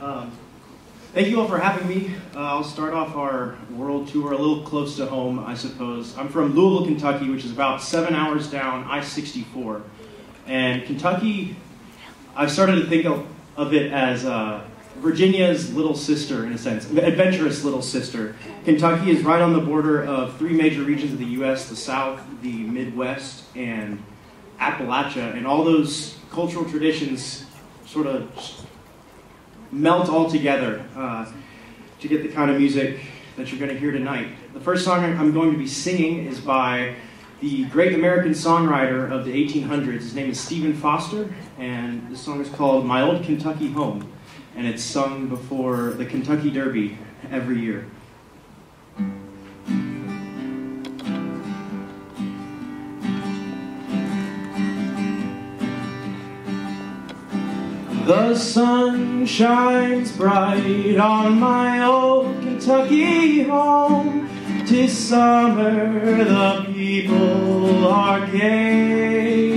Um, thank you all for having me. Uh, I'll start off our world tour a little close to home, I suppose. I'm from Louisville, Kentucky, which is about seven hours down I 64. And Kentucky, I've started to think of, of it as uh, Virginia's little sister, in a sense, adventurous little sister. Kentucky is right on the border of three major regions of the U.S. the South, the Midwest, and Appalachia. And all those cultural traditions sort of melt all together uh, to get the kind of music that you're going to hear tonight. The first song I'm going to be singing is by the great American songwriter of the 1800s. His name is Stephen Foster, and the song is called My Old Kentucky Home, and it's sung before the Kentucky Derby every year. The sun shines bright on my old Kentucky home. Tis summer, the people are gay.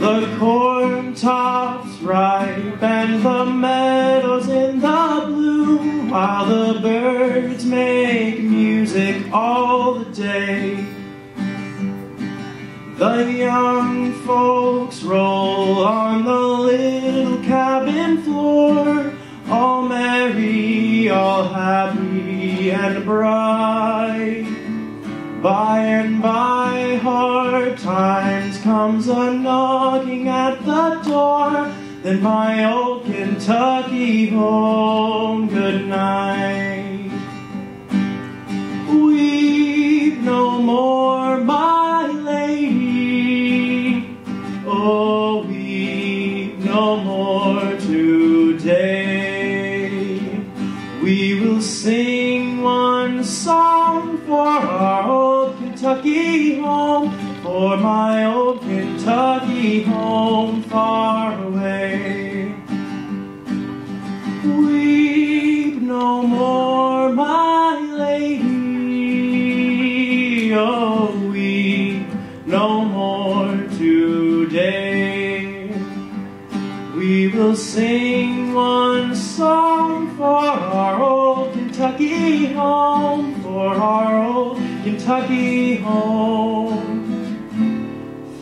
The corn tops ripe and the meadows in the bloom, while the birds make music all the day. The young folks roll By and by, hard times comes a knocking at the door, then my old Kentucky home, good night. Kentucky home, for my old Kentucky home far away. Weep no more, my lady. Oh, weep no more today. We will sing Kentucky home,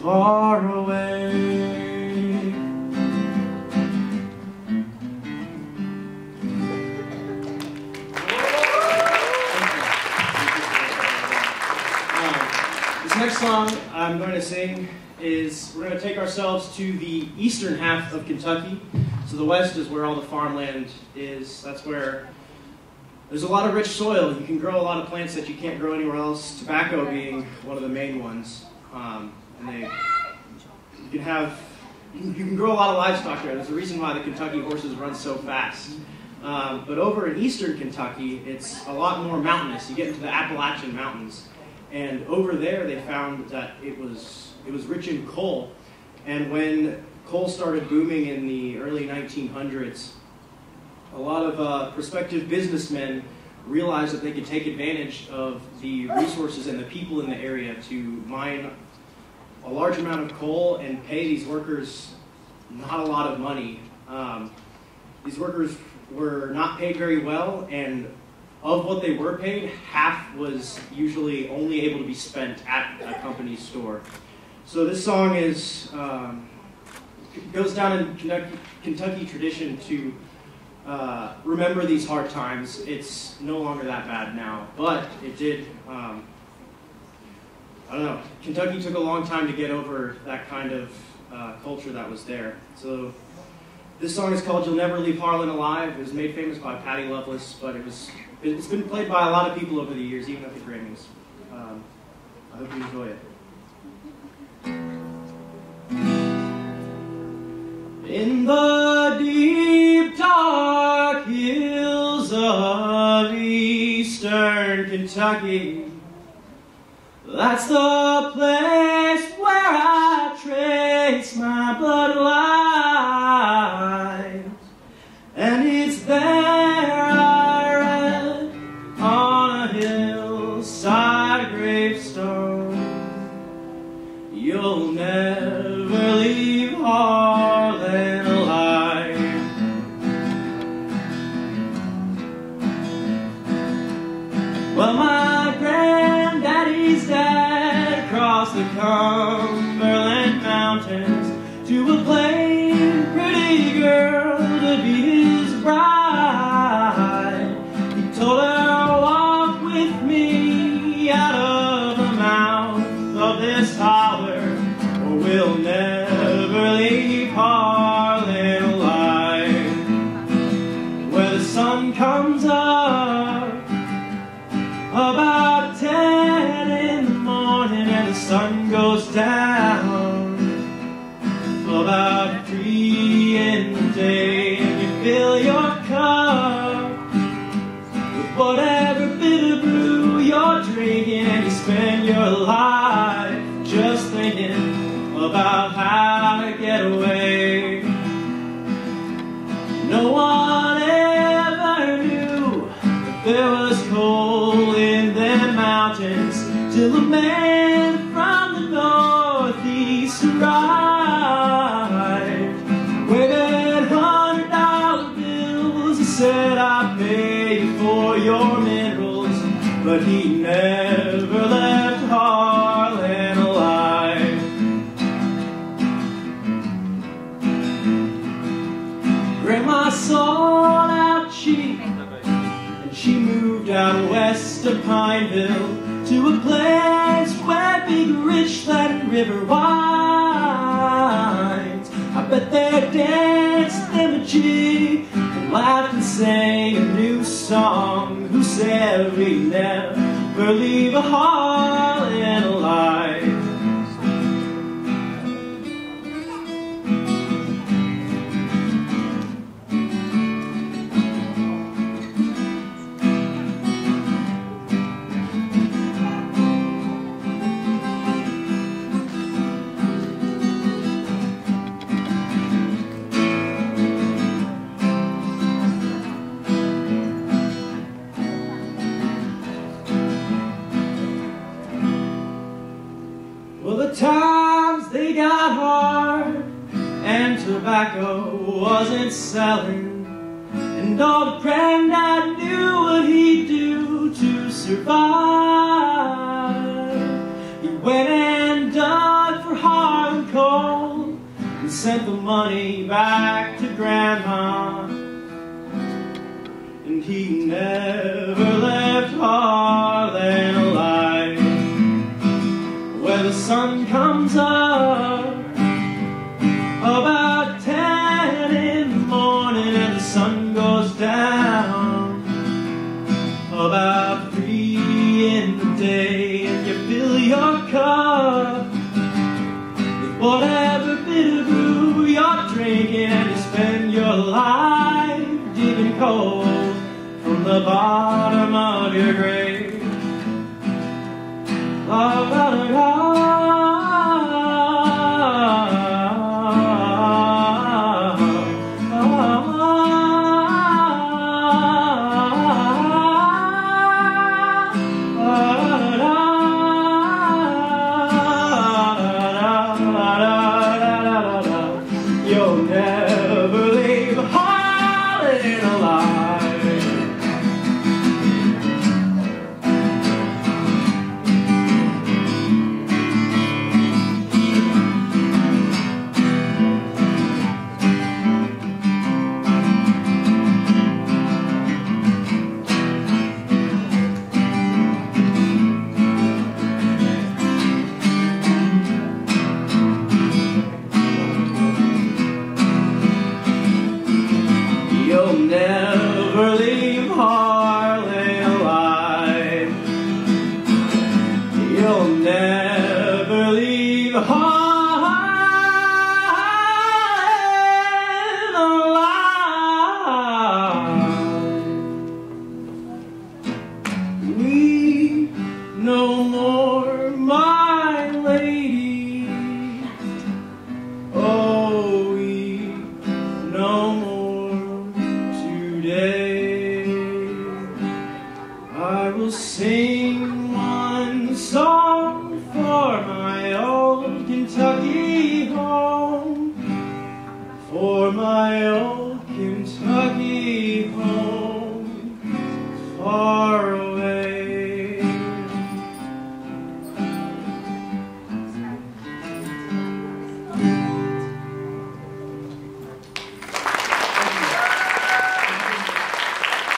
far away. Um, this next song I'm going to sing is we're going to take ourselves to the eastern half of Kentucky. So the west is where all the farmland is. That's where there's a lot of rich soil. You can grow a lot of plants that you can't grow anywhere else. Tobacco being one of the main ones. Um, and they, you can have, you can grow a lot of livestock there. There's a reason why the Kentucky horses run so fast. Um, but over in eastern Kentucky, it's a lot more mountainous. You get into the Appalachian Mountains, and over there they found that it was it was rich in coal. And when coal started booming in the early 1900s, a lot of uh, prospective businessmen realized that they could take advantage of the resources and the people in the area to mine a large amount of coal and pay these workers not a lot of money. Um, these workers were not paid very well, and of what they were paid, half was usually only able to be spent at a company's store. So this song is um, goes down in Kentucky tradition to uh, remember these hard times. It's no longer that bad now, but it did. Um, I don't know. Kentucky took a long time to get over that kind of uh, culture that was there. So this song is called "You'll Never Leave Harlan Alive." It was made famous by Patty Loveless, but it was it's been played by a lot of people over the years, even at the Grammys. Um, I hope you enjoy it. In the Kentucky, that's the place where I trace my bloodlines. And it's there I read on a hillside gravestone. You'll never the Cumberland Mountains to a plain, pretty girl whatever bitter brew you're drinking and you spend your life just thinking about how to get away. No one ever knew that there was coal in them mountains till a man from the northeast arrived. Sold out cheap, and she moved out west of Pineville to a place where big Richland River winds. I bet they danced them a jig and laughed and sang a new song. Who said we never leave a Harlan times they got hard, and tobacco wasn't selling. And old granddad knew what he'd do to survive. He went and dug for Harlan coal and sent the money back to grandma. And he never left Harlan sun comes up about ten in the morning and the sun goes down about three in the day. And you fill your cup with whatever bitter brew you're drinking and you spend your life digging coal from the bottom of your grave. La leave my old Kentucky home. Far